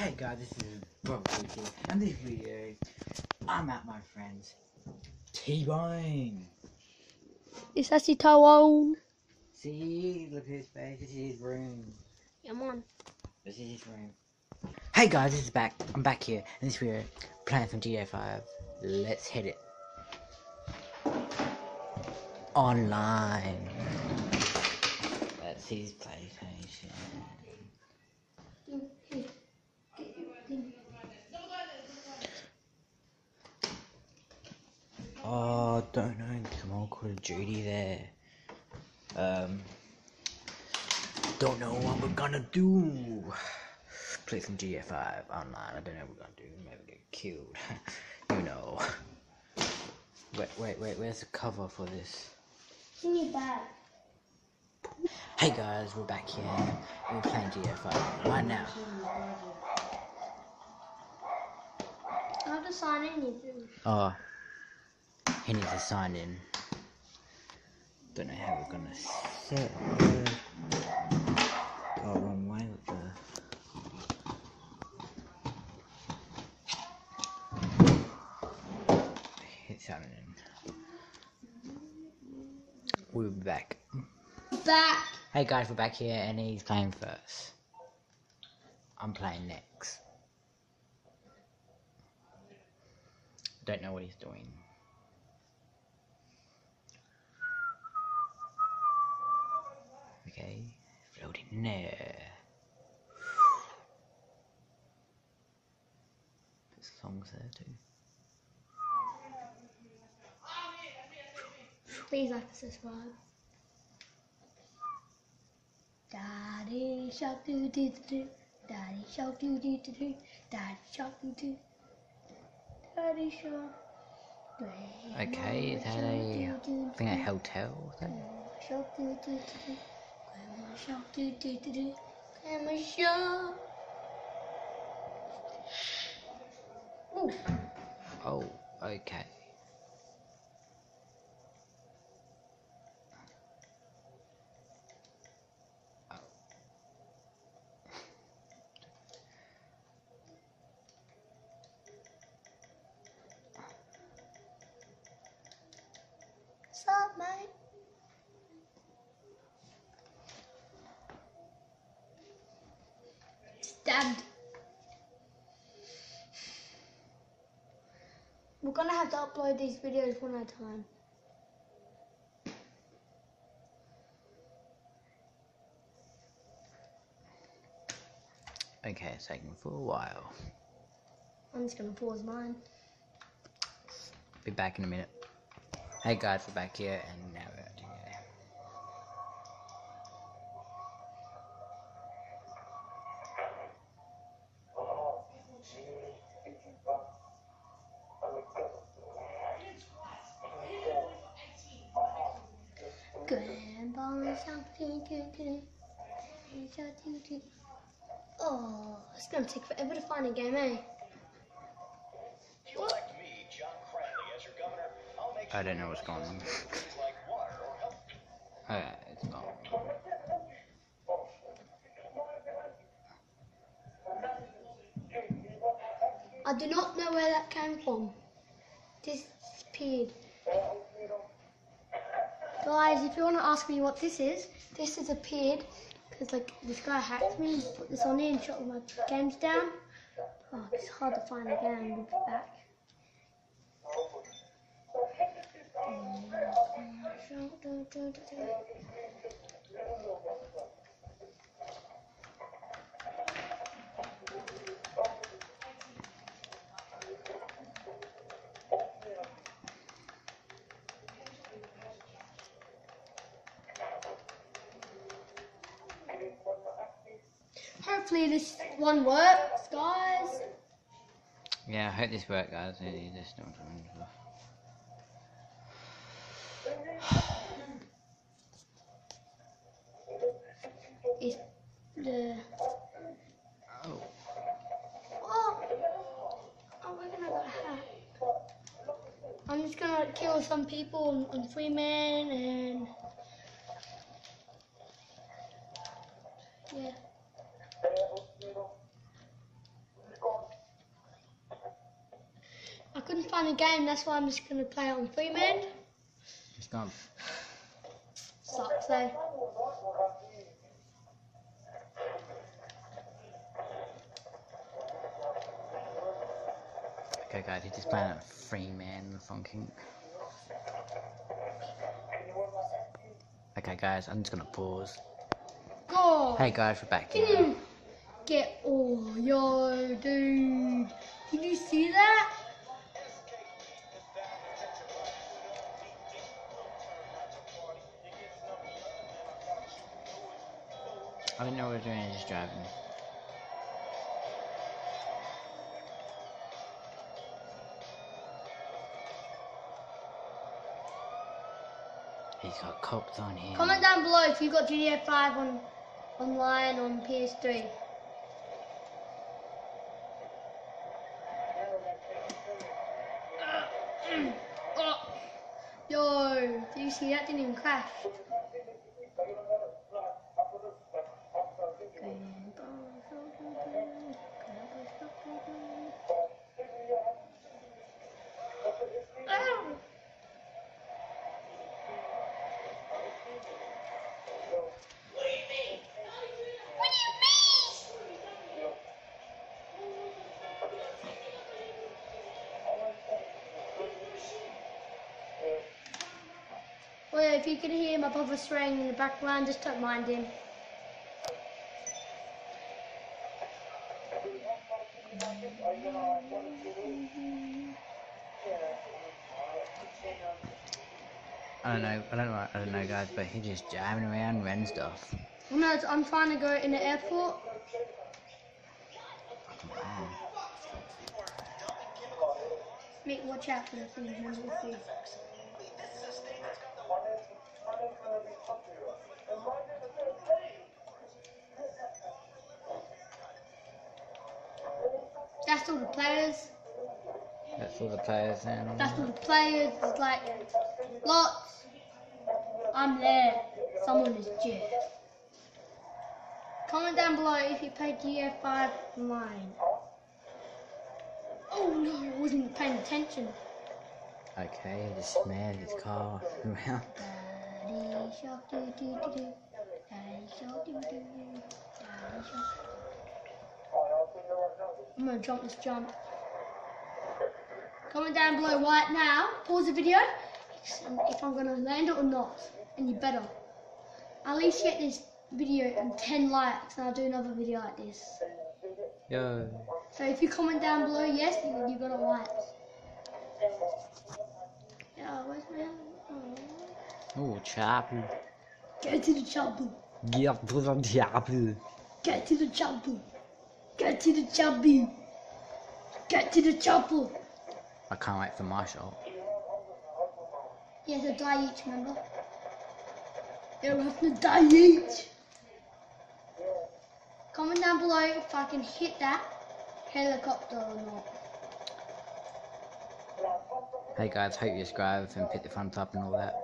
Hey guys, this is Rob Cookie, and this video, I'm at my friend's T-Bone. Is that It's actually Tyrone. See, look at his face, this is his room. Come on. This is his room. Hey guys, this is back, I'm back here, in this video, playing some GTA 5. Let's hit it. Online. See his PlayStation. Oh, don't know. Come on, Call of Duty there. Um, don't know what we're gonna do. Play some GTA 5 online. I don't know what we're gonna do. Maybe get killed. you know. Wait, wait, wait. Where's the cover for this? In your bag. Hey guys, we're back here. We're playing GTA 5 right now. I have to sign do. Oh, he needs to sign in. Don't know how we're gonna set it. Oh, wrong way with the. Hit sign in. We're back. Back. Hey guys, we're back here and he's playing first. I'm playing next. Don't know what he's doing. Okay, floating in there. There's songs there too. Please like and subscribe. Daddy shark doo doo doo. Daddy shark doo doo doo. Daddy shark doo doo. Daddy shark. Okay, is that a I think a hotel? Is that? Shark doo doo do, do. Grandma shark doo doo doo doo. Shark. Ooh. Oh, okay. Upload these videos one at a time. Okay, it's taking for a while. I'm just gonna pause mine. Be back in a minute. Hey guys, we're back here and Oh, it's gonna take forever to find a game, eh? Elect me, John Cranley, as your governor. I'll make I don't know what's going on. things like water or health Alright, it's gone. I do not know where that came from. Disappeared. Guys, if you want to ask me what this is, this has appeared because like this guy hacked me and put this on here and shut all my games down. Oh, it's hard to find again. We'll be back. Hopefully this one works, guys. Yeah, I hope this works, guys. You just don't remember. It's the Oh, Oh, oh, we're gonna got hacked. I'm just gonna kill some people on, on free man and yeah. Couldn't find a game, that's why I'm just gonna play it on free man. It's gone. Sucks though. Okay, guys, he's just playing a free man funking. Okay, guys, I'm just gonna pause. God. Hey, guys, we're back here. Mm. Get oh yo dude. Did you see that? I what we were doing, just driving. He's got cops on him. Comment down below if you got GTA 5 on online on PS3. Oh. Yo, do you see that didn't even crash? Well, if you can hear my brother swearing in the background, just don't mind him. I don't know, I don't know, I don't know, guys, but he's just jamming around, renting stuff. Well, no, I'm trying to go in the airport. Mate, watch out for the things That's all the players. That's all the players and That's all the players. It's like lots. I'm there. Someone is Jeff. Comment down below if you played GF5 online. Oh no, I wasn't paying attention. Okay, just smeared his car around. Daddy shark doo doo doo doo. Daddy shark doo doo doo. Daddy shark. I'm gonna jump this jump. Comment down below right now. Pause the video. If I'm gonna land it or not, and you better. At least get this video and 10 likes, and I'll do another video like this. Yo. So if you comment down below, yes, you, you got a like. Yeah, where's my? Oh. Oh, chapel. Get to the chopper. Get to the chapel. Get to the chopper. Get to the chopper. Get to the chapel. I can't wait for my shot. Yes, a die each, remember? You'll have to die each. Comment down below if I can hit that helicopter or not. Hey guys, hope you subscribe and hit the thumbs up and all that.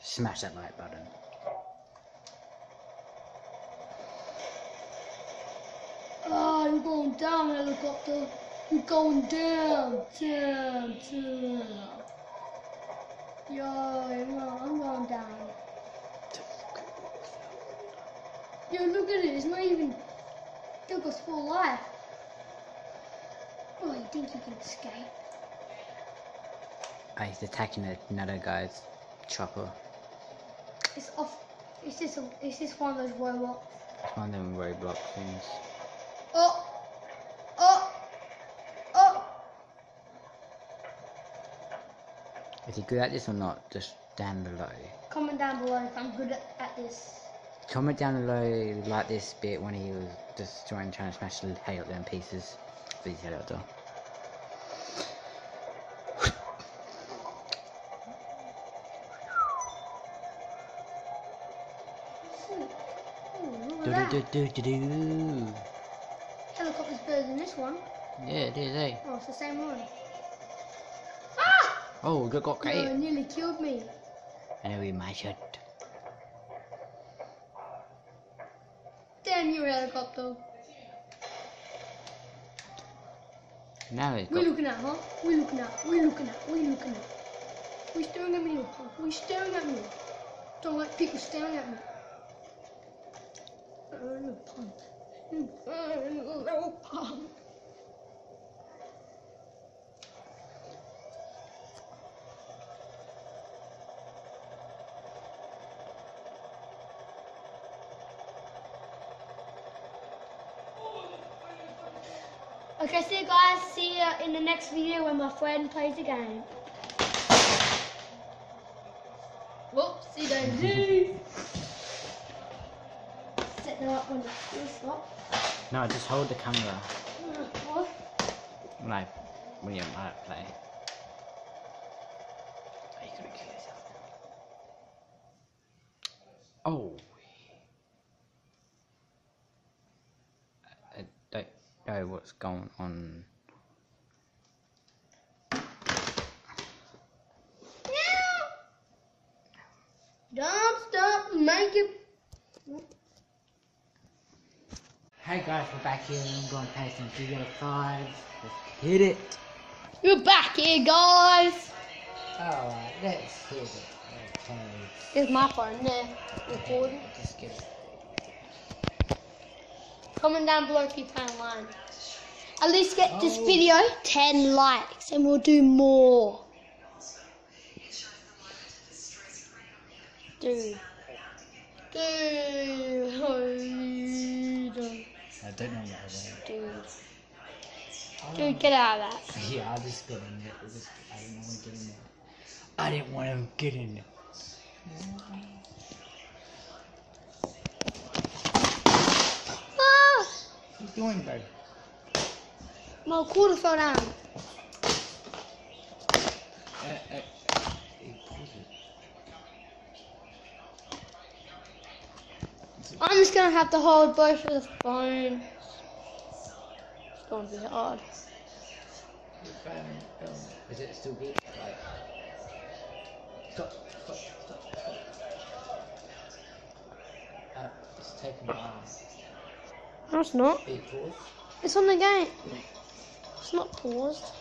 Smash that like button. You're going down, helicopter. You're going down, down, down. Yo, no, I'm going down. Yo, look at it. It's not even. Took us full life. Oh, you think you can escape? Oh, he's attacking another guy's chopper. It's off. It's just. A, it's just one of those robots. It's one of them Roblox things. Is he good at this or not? Just down below. Comment down below if I'm good at, this. Comment down below like this bit when he was just trying, trying to smash the helicopter in pieces. Please helicopter. Do do do do do. Helicopter's better than this one. Yeah, it is, eh? Oh, it's the same one. Oh, good got No, it nearly killed me. Anyway, my shot. Damn you, helicopter. Now it's What are got. you looking at, huh? We're looking at? we're looking at? we're looking at? We're staring at me, little punk? What are staring at me? Don't like people staring at me. Uh, little punk. Uh, little punk. Okay, see you guys, see you in the next video when my friend plays the game. Whoopsie daisy. Set that up when it's stop. No, just hold the camera. What? Like, when you might play. Are you gonna kill yourself? Oh. I don't know what's going on. Don't stop making. Hey guys, we're back here and I'm going to play some GTA 5. Let's hit it. You're back here, guys. Alright, let's hit it. Okay. There's my phone there, recording. Just get it. Comment down below if you play online. At least get this Oh. video 10 likes and we'll do more. Dude. Dude. Dude. I don't know what I Dude. want. Dude, get out of that. Yeah, I just got in there. I didn't want to get in there. I didn't want to get in there. Ah! What are you doing, bro? My quarter fell down. Uh, uh, hey, pause it. I'm just gonna have to hold both of the phones. It's gonna be hard. Your phone, Is it still good? Like, stop, stop, stop, stop. Uh, it's taking a while. No, it's not. It's on the game. It's not paused.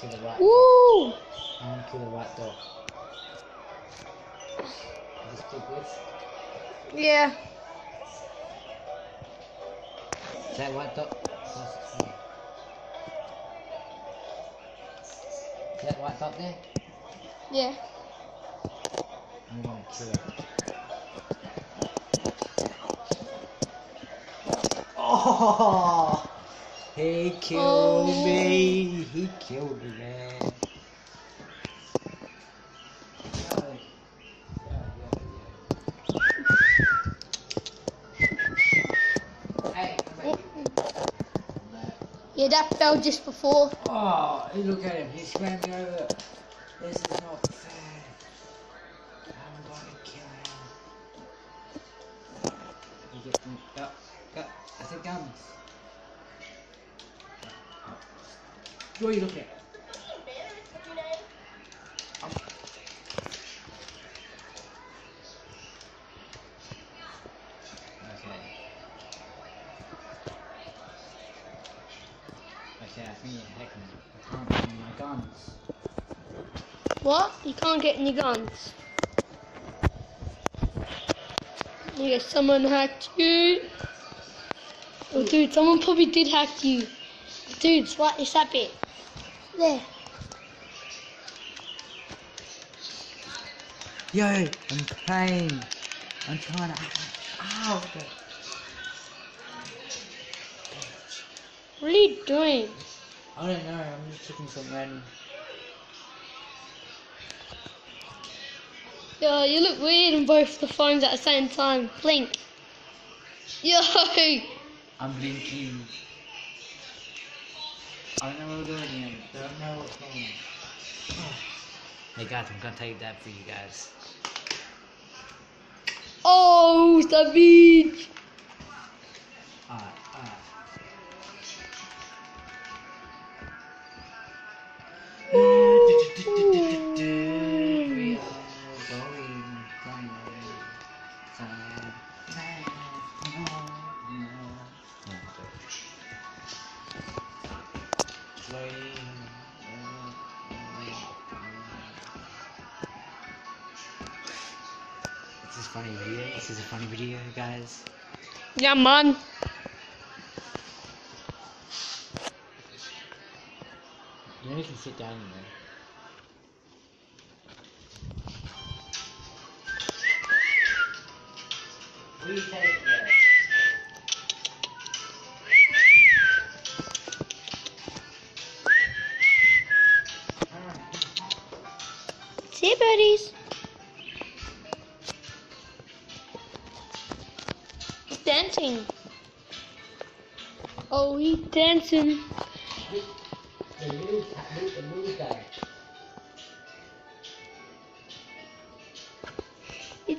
Kill the white dog. Woo! I'm gonna kill the white dog. Is this? Yeah. Is that white dog? Is that white dog there? Yeah. I'm gonna kill it. Oh! He killed Oh. me! He killed me, man. Hey, come back. Yeah, that fell just before. Oh, look at him. He's me over. This is not What are you looking at? What? You can't get any guns. Yeah, someone hacked you. Oh, dude, someone probably did hack you. Dude, what is that bit? There. Yo, I'm playing. I'm trying to. Ow! What are you doing? I don't know. I'm just looking some random. Yo, you look weird in both the phones at the same time. Blink. Yo! I'm blinking. I don't know what I'm doing. I don't know what's going on. Hey guys, I'm gonna take that for you guys. Oh, it's the beach. Yeah, man. You know you can sit down in there. We take that. See, dancing. Blue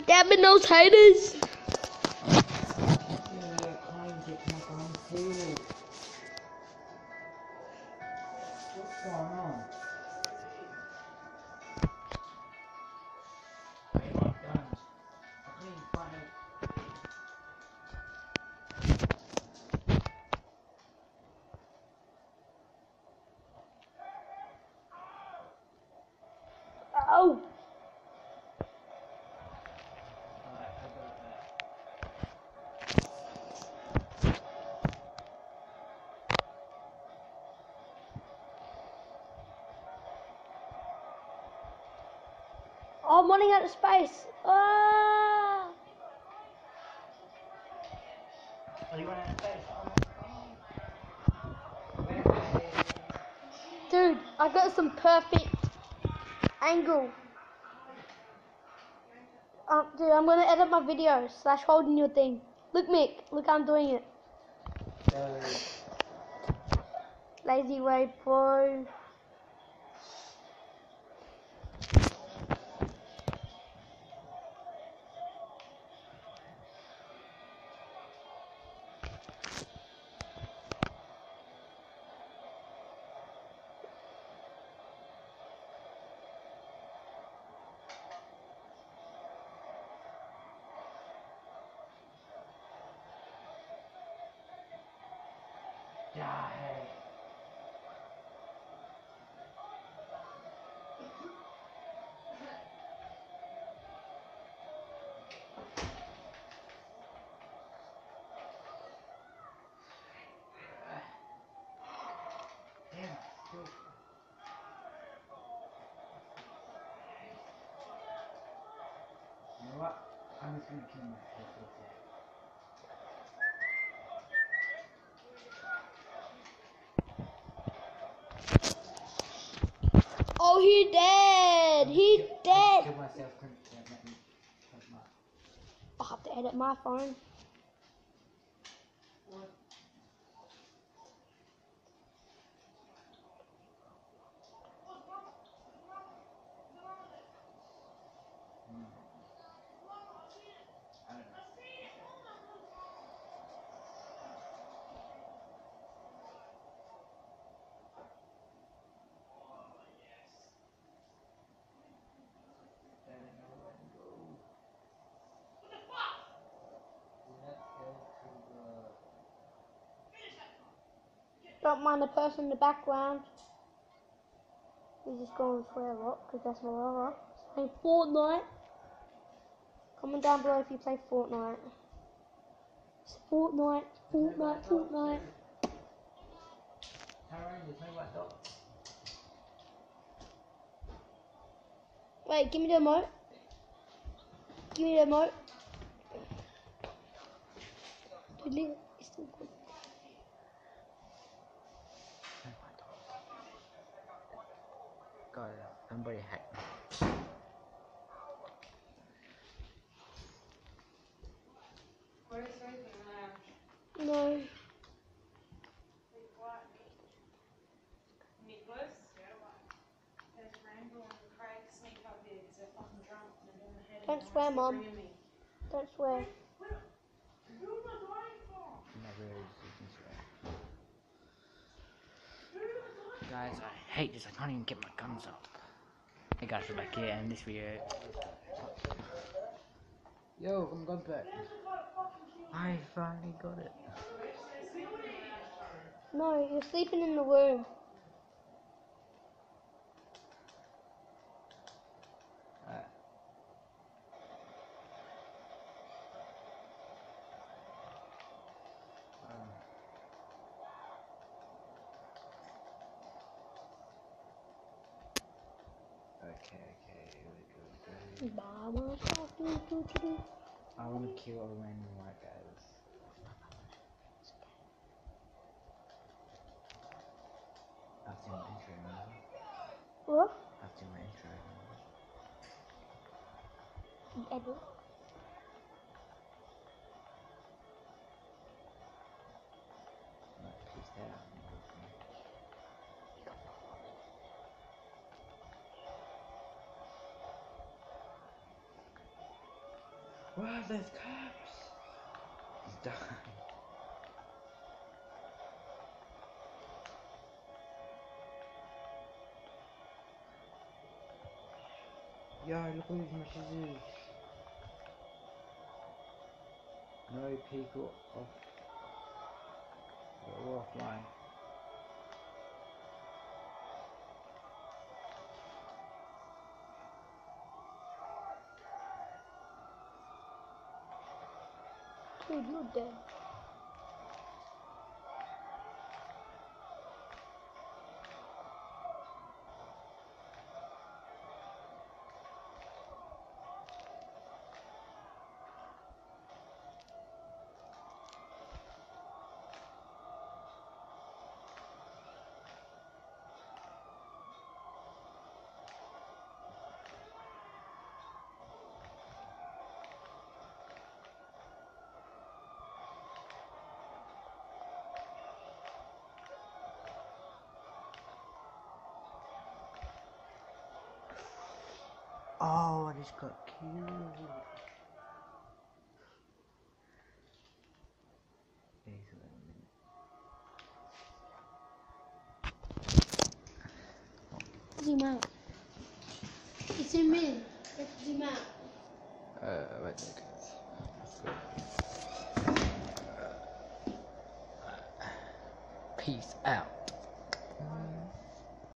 dabbing those haters. I'm running out of space. Ah. Do you want in the face? Dude, I got some perfect angle. Um, dude, I'm gonna edit my video slash holding your thing. Look, Mick. Look, I'm doing it. Lazy way, bro. Oh, he dead. He dead. Kill myself. couldn't- yeah, let me- let my- I'll have to edit my phone. I don't know. I don't know where to go. Let's go to the Don't mind the person in the background. He's just going to for a lot because that's my lover. Playing Fortnite. Comment down below if you play Fortnite. It's Fortnite, Fortnite, Fortnite. Wait, give me the remote. Give me the remote. Delete it. It's still good. No white dot. Somebody hacked me. No. Nicholas, there's Randall and Craig Smith. Don't swear, Mom. Don't swear. Never is, you can swear. Guys, I hate this. I can't even get my guns up. Hey guys, we're back here in this video. Yo, I'm going back. I finally got it. No, you're sleeping in the room. Alright. Um, Okay, okay, here we go. go. Mama, do, do, do, do. I want to kill a random white guys. After my intro, remember? What? After my intro, remember? Wow, there's cops! He's dying. Yeah, look at these messages. No people off. All offline. Dude, you're dead. Oh, I just got killed. Zoom out.